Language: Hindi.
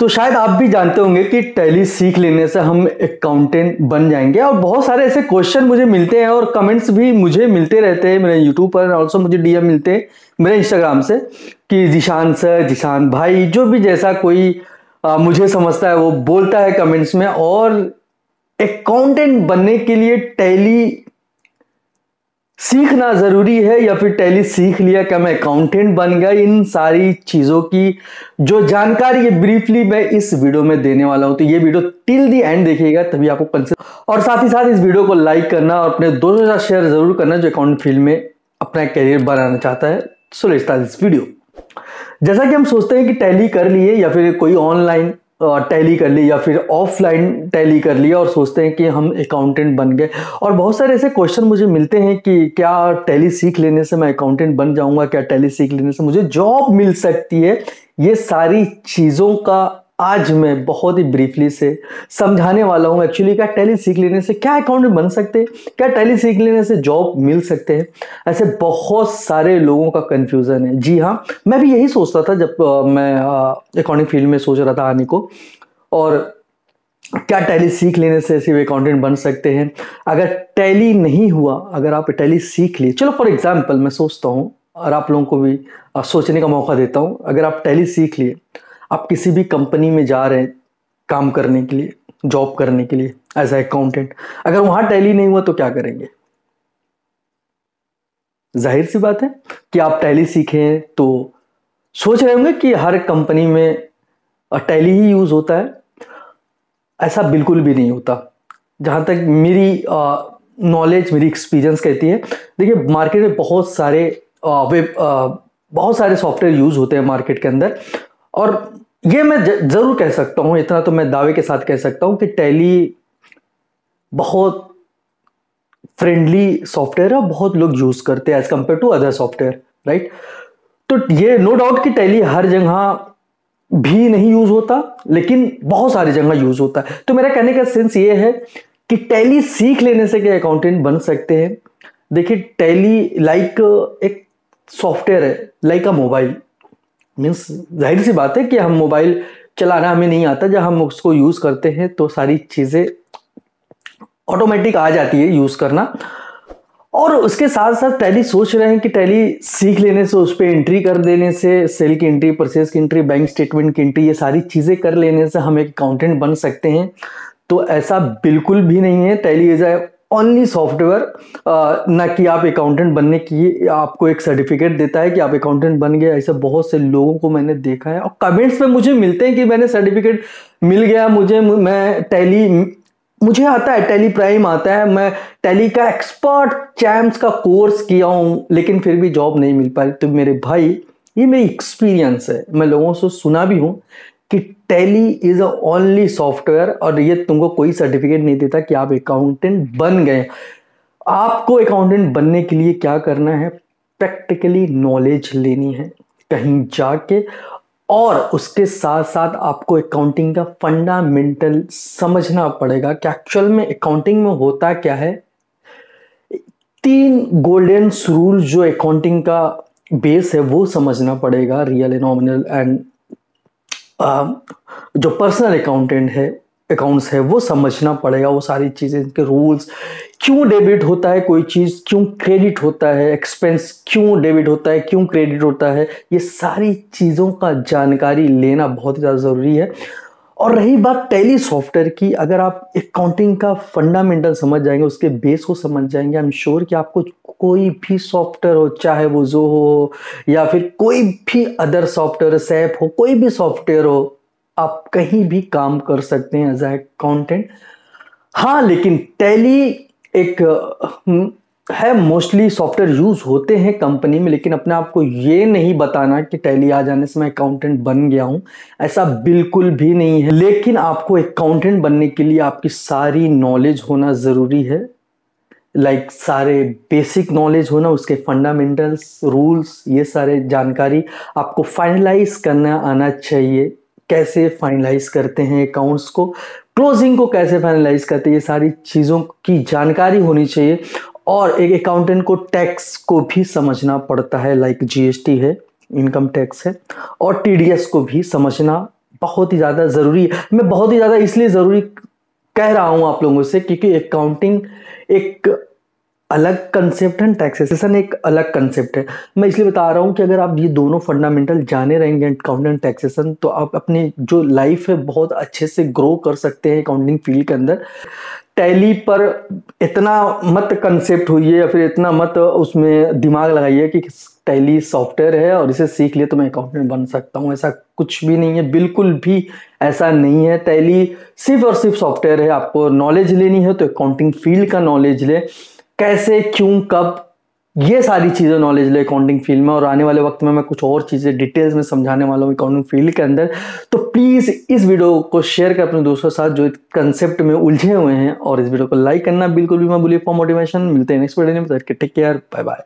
तो शायद आप भी जानते होंगे कि टैली सीख लेने से हम अकाउंटेंट बन जाएँगे और बहुत सारे ऐसे क्वेश्चन मुझे मिलते हैं और कमेंट्स भी मुझे मिलते रहते हैं मेरे यूट्यूब पर ऑल्सो मुझे डीएम मिलते हैं मेरे इंस्टाग्राम से कि जिशान सर जिशान भाई जो भी जैसा कोई आ, मुझे समझता है वो बोलता है कमेंट्स में और अकाउंटेंट बनने के लिए टैली सीखना ज़रूरी है या फिर टैली सीख लिया क्या मैं अकाउंटेंट बन गया, इन सारी चीज़ों की जो जानकारी है ब्रीफली मैं इस वीडियो में देने वाला हूँ। तो ये वीडियो टिल दी एंड देखिएगा, तभी आपको कंसिडर और साथ ही साथ इस वीडियो को लाइक करना और अपने दोस्तों के साथ शेयर ज़रूर करना जो अकाउंट फ़ील्ड में अपना करियर बनाना चाहता है। सो दिस वीडियो जैसा कि हम सोचते हैं कि टैली कर लिए या फिर कोई ऑनलाइन टैली कर ली या फिर ऑफलाइन टैली कर लिया और सोचते हैं कि हम अकाउंटेंट बन गए। और बहुत सारे ऐसे क्वेश्चन मुझे मिलते हैं कि क्या टैली सीख लेने से मैं अकाउंटेंट बन जाऊँगा? क्या टैली सीख लेने से मुझे जॉब मिल सकती है? ये सारी चीज़ों का आज मैं बहुत ही ब्रीफली से समझाने वाला हूँ एक्चुअली क्या टैली सीख लेने से क्या अकाउंट बन सकते हैं? क्या टैली सीख लेने से जॉब मिल सकते हैं? ऐसे बहुत सारे लोगों का कंफ्यूजन है। जी हाँ मैं भी यही सोचता था जब मैं अकाउंटिंग फ़ील्ड में सोच रहा था आने को। और क्या टैली सीख लेने से सिर्फ़ अकाउंटेंट बन सकते हैं? अगर टैली नहीं हुआ, अगर आप टैली सीख लिए, चलो फॉर एग्ज़ाम्पल मैं सोचता हूँ, और आप लोगों को भी सोचने का मौका देता हूँ, अगर आप टैली सीख लिए आप किसी भी कंपनी में जा रहे हैं काम करने के लिए जॉब करने के लिए एज ए अकाउंटेंट अगर वहाँ टैली नहीं हुआ तो क्या करेंगे? ज़ाहिर सी बात है कि आप टैली सीखें तो सोच रहे होंगे कि हर कंपनी में टैली ही यूज़ होता है। ऐसा बिल्कुल भी नहीं होता। जहाँ तक मेरी नॉलेज मेरी एक्सपीरियंस कहती है, देखिए मार्केट में बहुत सारे वेब बहुत सारे सॉफ्टवेयर यूज़ होते हैं मार्केट के अंदर। और ये मैं ज़रूर कह सकता हूँ, इतना तो मैं दावे के साथ कह सकता हूँ कि टैली बहुत फ्रेंडली सॉफ्टवेयर है बहुत लोग यूज़ करते हैं as compare to other software right तो ये नो डाउट कि टैली हर जगह भी नहीं यूज़ होता, लेकिन बहुत सारी जगह यूज़ होता है। तो मेरा कहने का सेंस ये है कि टैली सीख लेने से क्या अकाउंटेंट बन सकते हैं? देखिए, टैली लाइक एक सॉफ्टवेयर है लाइक अ मोबाइल मीन्स ज़ाहिर सी बात है कि हम मोबाइल चलाना हमें नहीं आता, जब हम उसको यूज़ करते हैं तो सारी चीज़ें ऑटोमेटिक आ जाती है यूज़ करना। और उसके साथ साथ टैली सोच रहे हैं कि टैली सीख लेने से, उस पर एंट्री कर देने से सेल की एंट्री परचेज की एंट्री बैंक स्टेटमेंट की एंट्री ये सारी चीज़ें कर लेने से हम एक अकाउंटेंट बन सकते हैं। तो ऐसा बिल्कुल भी नहीं है टैली इज़ ओनली सॉफ्टवेयर ना कि आप अकाउंटेंट बनने की आपको एक सर्टिफिकेट देता है कि आप अकाउंटेंट बन गए, ऐसे बहुत से लोगों को मैंने देखा है। और कमेंट्स में मुझे मिलते हैं कि मैंने सर्टिफिकेट मिल गया, मुझे, मैं टैली मुझे आता है टैली प्राइम आता है। मैं टैली का एक्सपर्ट चैम्प्स का कोर्स किया हूँ, लेकिन फिर भी जॉब नहीं मिल पाई। तो मेरे भाई, ये मेरी एक्सपीरियंस है। मैं लोगों से सुना भी हूँ कि Tally is a only software और ये तुमको कोई सर्टिफिकेट नहीं देता कि आप अकाउंटेंट बन गए। आपको अकाउंटेंट बनने के लिए क्या करना है? प्रैक्टिकली नॉलेज लेनी है कहीं जाके और उसके साथ साथ आपको अकाउंटिंग का फंडामेंटल समझना पड़ेगा कि एक्चुअल में अकाउंटिंग में होता क्या है। तीन गोल्डन रूल जो अकाउंटिंग का बेस है वो समझना पड़ेगा रियल नॉमिनल एंड जो पर्सनल अकाउंटेंट है अकाउंट्स है, वो समझना पड़ेगा वो सारी चीज़ें, इनके रूल्स क्यों डेबिट होता है कोई चीज़? क्यों क्रेडिट होता है? एक्सपेंस क्यों डेबिट होता है? क्यों क्रेडिट होता है? ये सारी चीज़ों का जानकारी लेना बहुत ज़्यादा ज़रूरी है। और रही बात टैली सॉफ्टवेयर की, अगर आप अकाउंटिंग का फंडामेंटल समझ जाएँगे, उसके बेस को समझ जाएँगे आई एम श्योर कि आपको कोई भी सॉफ्टवेयर हो, चाहे वो जो हो, या फिर कोई भी अदर सॉफ्टवेयर सैप हो, कोई भी सॉफ्टवेयर हो, आप कहीं भी काम कर सकते हैं एज अकाउंटेंट हाँ लेकिन टैली एक है मोस्टली सॉफ्टवेयर यूज़ होते हैं कंपनी में लेकिन अपने आप को ये नहीं बताना कि टैली आ जाने से मैं अकाउंटेंट बन गया हूँ। ऐसा बिल्कुल भी नहीं है। लेकिन आपको अकाउंटेंट बनने के लिए आपकी सारी नॉलेज होना ज़रूरी है। लाइक like, सारे बेसिक नॉलेज होना उसके फंडामेंटल्स रूल्स ये सारे जानकारी आपको फाइनलाइज करना आना चाहिए। कैसे फाइनलाइज करते हैं अकाउंट्स को? क्लोजिंग को कैसे फाइनलाइज करते हैं? ये सारी चीज़ों की जानकारी होनी चाहिए। और एक अकाउंटेंट को टैक्स को भी समझना पड़ता है लाइक जीएसटी है इनकम टैक्स है, और टीडीएस को भी समझना बहुत ही ज़्यादा ज़रूरी है। मैं बहुत ही ज़्यादा इसलिए ज़रूरी कह रहा हूँ आप लोगों से क्योंकि अकाउंटिंग एक अलग कंसेप्ट है टैक्सेशन एक अलग कंसेप्ट है। मैं इसलिए बता रहा हूँ कि अगर आप ये दोनों फंडामेंटल जाने रहेंगे अकाउंटिंग टैक्सेशन तो आप अपनी जो लाइफ है बहुत अच्छे से ग्रो कर सकते हैं अकाउंटिंग फ़ील्ड के अंदर। टैली पर इतना मत कंसेप्ट हुई है या फिर इतना मत उसमें दिमाग लगाइए कि टैली सॉफ्टवेयर है और इसे सीख लिया तो मैं अकाउंटेंट बन सकता हूँ। ऐसा कुछ भी नहीं है। बिल्कुल भी ऐसा नहीं है। टैली सिर्फ़ और सिर्फ़ सॉफ्टवेयर है। आपको नॉलेज लेनी है तो अकाउंटिंग फ़ील्ड का नॉलेज ले। कैसे, क्यों, कब, ये सारी चीज़ें नॉलेज ले अकाउंटिंग फ़ील्ड में और आने वाले वक्त में मैं कुछ और चीज़ें डिटेल्स में समझाने वाला हूँ अकाउंटिंग फ़ील्ड के अंदर। तो प्लीज़ इस वीडियो को शेयर कर अपने दोस्तों के साथ जो कंसेप्ट में उलझे हुए हैं और इस वीडियो को लाइक करना बिल्कुल भी मैं बोलिए फॉर मोटिवेशन मिलते हैं नेक्स्ट वीडियो में टेक केयर बाय बाय